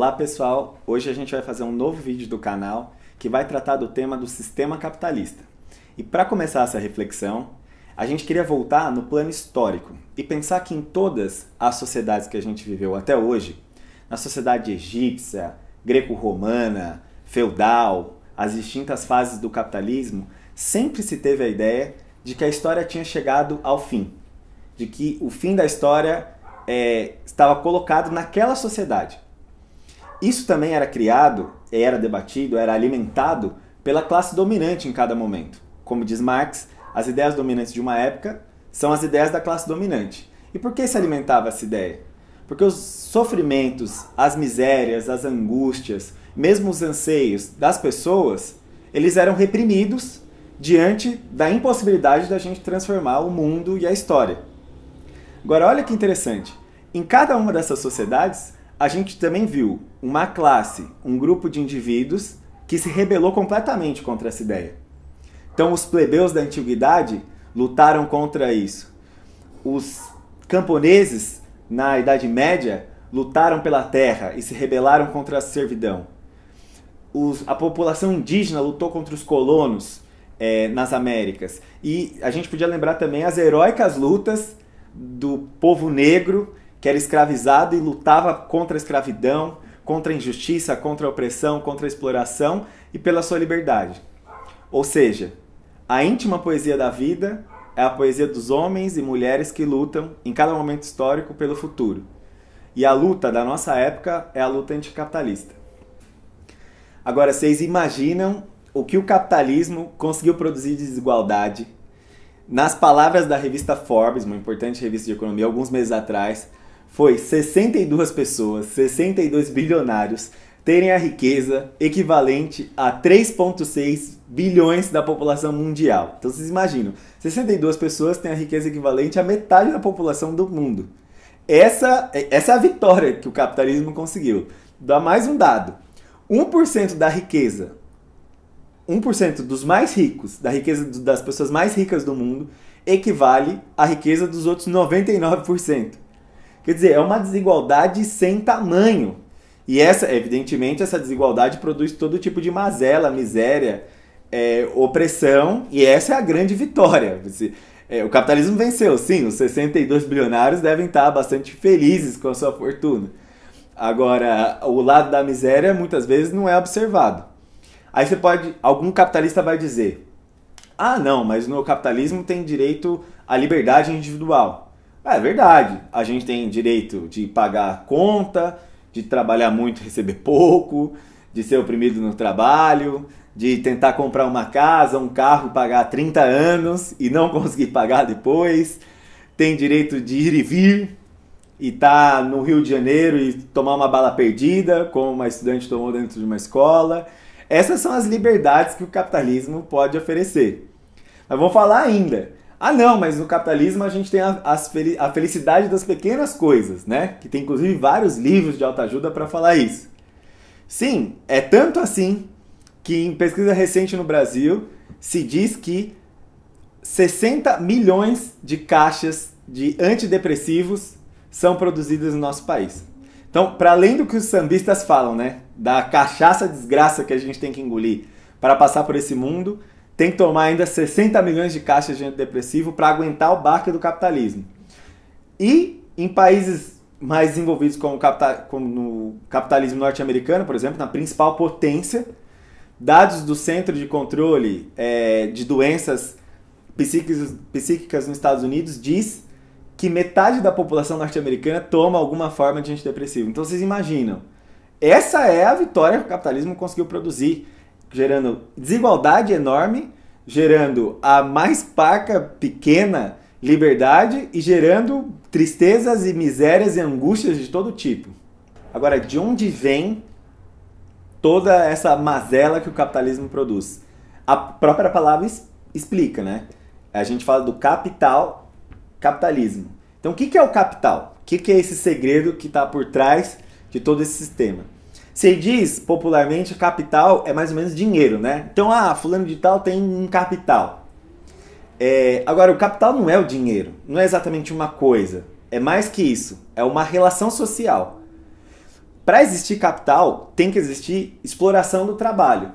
Olá pessoal, hoje a gente vai fazer um novo vídeo do canal que vai tratar do tema do sistema capitalista. E para começar essa reflexão, a gente queria voltar no plano histórico e pensar que em todas as sociedades que a gente viveu até hoje, na sociedade egípcia, greco-romana, feudal, as distintas fases do capitalismo, sempre se teve a ideia de que a história tinha chegado ao fim, de que o fim da história é, estava colocado naquela sociedade. Isso também era criado, era debatido, era alimentado pela classe dominante em cada momento. Como diz Marx, as ideias dominantes de uma época são as ideias da classe dominante. E por que se alimentava essa ideia? Porque os sofrimentos, as misérias, as angústias, mesmo os anseios das pessoas, eles eram reprimidos diante da impossibilidade da gente transformar o mundo e a história. Agora, olha que interessante. Em cada uma dessas sociedades, a gente também viu uma classe, um grupo de indivíduos que se rebelou completamente contra essa ideia. Então, os plebeus da antiguidade lutaram contra isso. Os camponeses, na Idade Média, lutaram pela terra e se rebelaram contra a servidão. Os, a população indígena lutou contra os colonos é, nas Américas. E a gente podia lembrar também as heróicas lutas do povo negro que era escravizado e lutava contra a escravidão, contra a injustiça, contra a opressão, contra a exploração e pela sua liberdade. Ou seja, a íntima poesia da vida é a poesia dos homens e mulheres que lutam em cada momento histórico pelo futuro. E a luta da nossa época é a luta anticapitalista. Agora, vocês imaginam o que o capitalismo conseguiu produzir de desigualdade? Nas palavras da revista Forbes, uma importante revista de economia, alguns meses atrás, foi 62 pessoas, 62 bilionários, terem a riqueza equivalente a 3,6 bilhões da população mundial. Então vocês imaginam, 62 pessoas têm a riqueza equivalente a metade da população do mundo. Essa, essa é a vitória que o capitalismo conseguiu. Dá mais um dado. 1% da riqueza, 1% dos mais ricos, da riqueza das pessoas mais ricas do mundo, equivale à riqueza dos outros 99%. Quer dizer, é uma desigualdade sem tamanho. E essa, evidentemente, essa desigualdade produz todo tipo de mazela, miséria, é, opressão, e essa é a grande vitória. É, o capitalismo venceu, sim, os 62 bilionários devem estar bastante felizes com a sua fortuna. Agora, o lado da miséria muitas vezes não é observado. Aí você pode, algum capitalista vai dizer: "Ah, não, mas no capitalismo tem direito à liberdade individual". É verdade. A gente tem direito de pagar conta, de trabalhar muito e receber pouco, de ser oprimido no trabalho, de tentar comprar uma casa, um carro e pagar 30 anos e não conseguir pagar depois. Tem direito de ir e vir e tá no Rio de Janeiro e tomar uma bala perdida, como uma estudante tomou dentro de uma escola. Essas são as liberdades que o capitalismo pode oferecer. Mas vamos falar ainda. Ah, não, mas no capitalismo a gente tem a, a felicidade das pequenas coisas, né? Que tem inclusive vários livros de autoajuda para falar isso. Sim, é tanto assim que em pesquisa recente no Brasil se diz que 60 milhões de caixas de antidepressivos são produzidas no nosso país. Então, para além do que os sambistas falam, né, da cachaça desgraça que a gente tem que engolir para passar por esse mundo, tem que tomar ainda 60 milhões de caixas de antidepressivo para aguentar o barco do capitalismo. E em países mais desenvolvidos como, como no capitalismo norte-americano, por exemplo, na principal potência, dados do Centro de Controle é, de Doenças psíquicas, psíquicas nos Estados Unidos diz que metade da população norte-americana toma alguma forma de antidepressivo. Então vocês imaginam, essa é a vitória que o capitalismo conseguiu produzir gerando desigualdade enorme, gerando a mais parca pequena liberdade e gerando tristezas e misérias e angústias de todo tipo. Agora, de onde vem toda essa mazela que o capitalismo produz? A própria palavra explica, né? A gente fala do capital, capitalismo. Então, o que é o capital? O que é esse segredo que está por trás de todo esse sistema? Se diz popularmente capital é mais ou menos dinheiro, né? Então, ah, fulano de tal tem um capital. É, agora, o capital não é o dinheiro, não é exatamente uma coisa. É mais que isso, é uma relação social. para existir capital, tem que existir exploração do trabalho.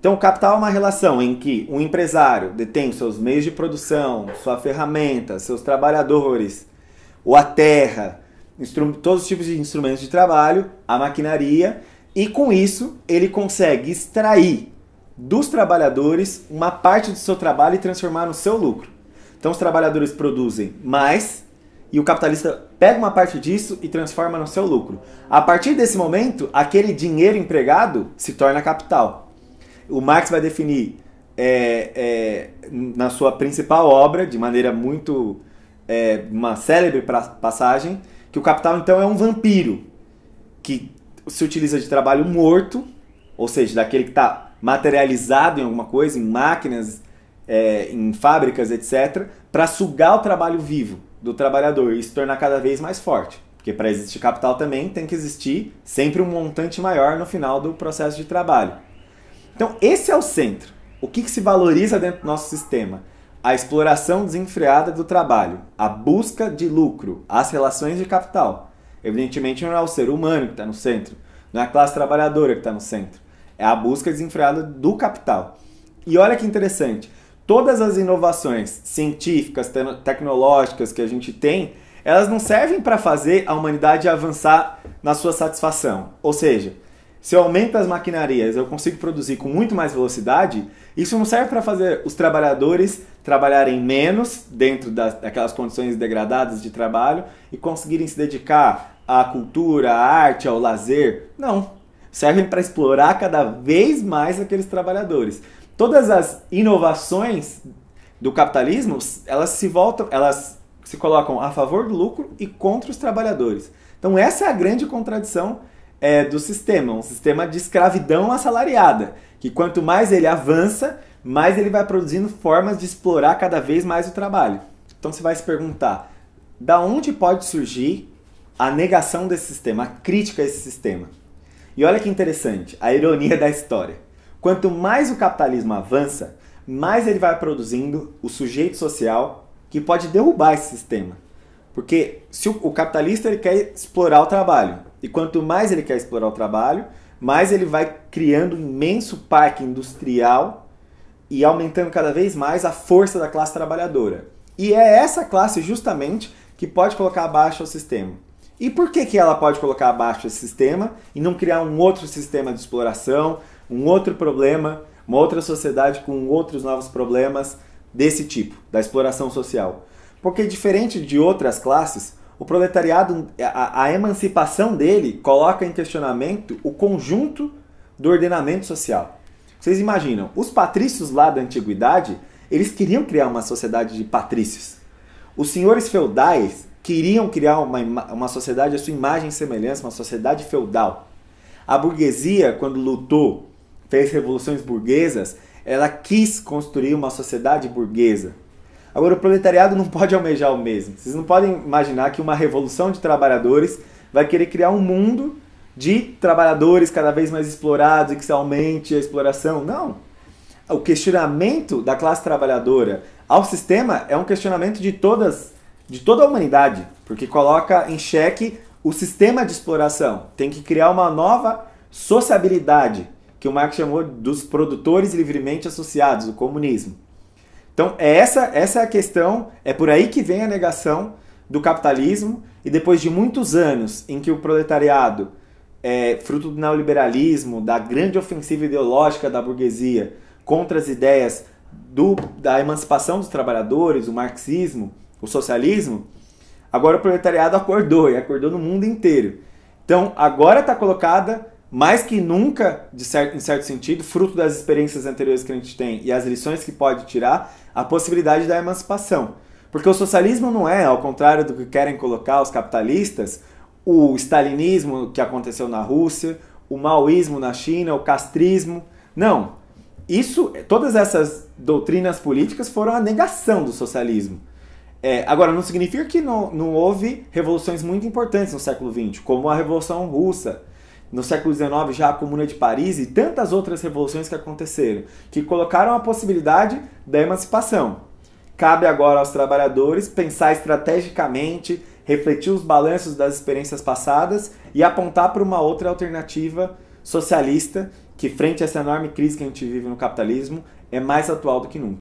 Então, o capital é uma relação em que um empresário detém seus meios de produção, sua ferramenta, seus trabalhadores, ou a terra, todos os tipos de instrumentos de trabalho, a maquinaria, e com isso ele consegue extrair dos trabalhadores uma parte do seu trabalho e transformar no seu lucro. Então os trabalhadores produzem mais e o capitalista pega uma parte disso e transforma no seu lucro. A partir desse momento, aquele dinheiro empregado se torna capital. O Marx vai definir é, é, na sua principal obra, de maneira muito. É, uma célebre passagem, que o capital então é um vampiro que se utiliza de trabalho morto, ou seja, daquele que está materializado em alguma coisa, em máquinas, é, em fábricas, etc., para sugar o trabalho vivo do trabalhador e se tornar cada vez mais forte. Porque para existir capital também tem que existir sempre um montante maior no final do processo de trabalho. Então, esse é o centro. O que, que se valoriza dentro do nosso sistema? A exploração desenfreada do trabalho, a busca de lucro, as relações de capital. Evidentemente, não é o ser humano que está no centro, não é a classe trabalhadora que está no centro. É a busca desenfreada do capital. E olha que interessante, todas as inovações científicas, tecnológicas que a gente tem, elas não servem para fazer a humanidade avançar na sua satisfação. Ou seja, se eu aumento as maquinarias, eu consigo produzir com muito mais velocidade, isso não serve para fazer os trabalhadores trabalharem menos dentro das, daquelas condições degradadas de trabalho e conseguirem se dedicar à cultura, à arte, ao lazer. Não servem para explorar cada vez mais aqueles trabalhadores. Todas as inovações do capitalismo, elas se voltam, elas se colocam a favor do lucro e contra os trabalhadores. Então essa é a grande contradição é, do sistema, um sistema de escravidão assalariada, que quanto mais ele avança, mais ele vai produzindo formas de explorar cada vez mais o trabalho. Então você vai se perguntar, da onde pode surgir a negação desse sistema, a crítica a esse sistema? E olha que interessante, a ironia da história. Quanto mais o capitalismo avança, mais ele vai produzindo o sujeito social que pode derrubar esse sistema. Porque se o, capitalista ele quer explorar o trabalho, e quanto mais ele quer explorar o trabalho, mais ele vai criando um imenso parque industrial e aumentando cada vez mais a força da classe trabalhadora. E é essa classe justamente que pode colocar abaixo o sistema. E por que, que ela pode colocar abaixo esse sistema e não criar um outro sistema de exploração, um outro problema, uma outra sociedade com outros novos problemas desse tipo, da exploração social? Porque diferente de outras classes, o proletariado, a, a emancipação dele coloca em questionamento o conjunto do ordenamento social. Vocês imaginam, os patrícios lá da antiguidade, eles queriam criar uma sociedade de patrícios. Os senhores feudais queriam criar uma, uma sociedade à sua imagem e semelhança, uma sociedade feudal. A burguesia, quando lutou, fez revoluções burguesas, ela quis construir uma sociedade burguesa. Agora, o proletariado não pode almejar o mesmo. Vocês não podem imaginar que uma revolução de trabalhadores vai querer criar um mundo de trabalhadores cada vez mais explorados e que se aumente a exploração. Não. O questionamento da classe trabalhadora ao sistema é um questionamento de todas de toda a humanidade, porque coloca em xeque o sistema de exploração. Tem que criar uma nova sociabilidade, que o Marx chamou dos produtores livremente associados, o comunismo. Então, é essa, essa é a questão, é por aí que vem a negação do capitalismo, e depois de muitos anos em que o proletariado, é, fruto do neoliberalismo, da grande ofensiva ideológica da burguesia contra as ideias do, da emancipação dos trabalhadores, o marxismo, o socialismo, agora o proletariado acordou e acordou no mundo inteiro. Então, agora está colocada mais que nunca, de certo, em certo sentido, fruto das experiências anteriores que a gente tem e as lições que pode tirar, a possibilidade da emancipação. Porque o socialismo não é, ao contrário do que querem colocar os capitalistas, o stalinismo que aconteceu na Rússia, o maoísmo na China, o castrismo. Não. Isso, todas essas doutrinas políticas foram a negação do socialismo. É, agora, não significa que não, não houve revoluções muito importantes no século XX, como a Revolução Russa, no século XIX já a Comuna de Paris e tantas outras revoluções que aconteceram, que colocaram a possibilidade da emancipação. Cabe agora aos trabalhadores pensar estrategicamente, refletir os balanços das experiências passadas e apontar para uma outra alternativa socialista que, frente a essa enorme crise que a gente vive no capitalismo, é mais atual do que nunca.